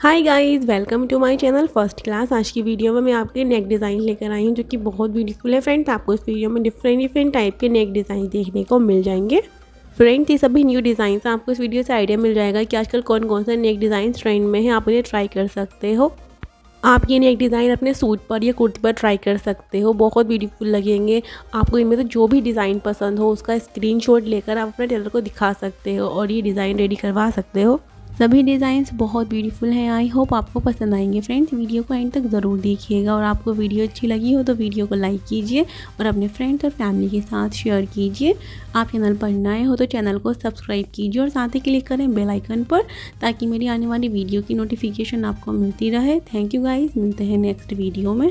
Hi guys welcome to my channel first class आज की video में मैं आपके नेक डिज़ाइन लेकर आई हूँ, जो कि बहुत ब्यूटीफुल है। फ्रेंड्स आपको इस वीडियो में डिफरेंट डिफरेंट टाइप के नेक डिज़ाइन देखने को मिल जाएँगे। फ्रेंड्स ये सभी न्यू डिज़ाइन आपको इस वीडियो से आइडिया मिल जाएगा कि आजकल कौन कौन सा नेक डिज़ाइन ट्रेंड में है। आप उन्हें ट्राई कर सकते हो। आप ये नेक डिज़ाइन अपने सूट पर या कुर्ती पर ट्राई कर सकते हो। बहुत ब्यूटीफुल लगेंगे। आपको इनमें से जो भी डिज़ाइन पसंद हो, उसका स्क्रीनशॉट लेकर आप अपने टेलर को दिखा सकते हो और ये डिज़ाइन रेडी करवा सकते हो। सभी डिज़ाइंस बहुत ब्यूटीफुल हैं। आई होप आपको पसंद आएँगे फ्रेंड्स। वीडियो को एंड तक ज़रूर देखिएगा और आपको वीडियो अच्छी लगी हो तो वीडियो को लाइक कीजिए और अपने फ्रेंड्स और फैमिली के साथ शेयर कीजिए। आप चैनल पर नए हो तो चैनल को सब्सक्राइब कीजिए और साथ ही क्लिक करें बेल आइकन पर ताकि मेरी आने वाली वीडियो की नोटिफिकेशन आपको मिलती रहे। थैंक यू गाइज़ मिलते हैं नेक्स्ट वीडियो में।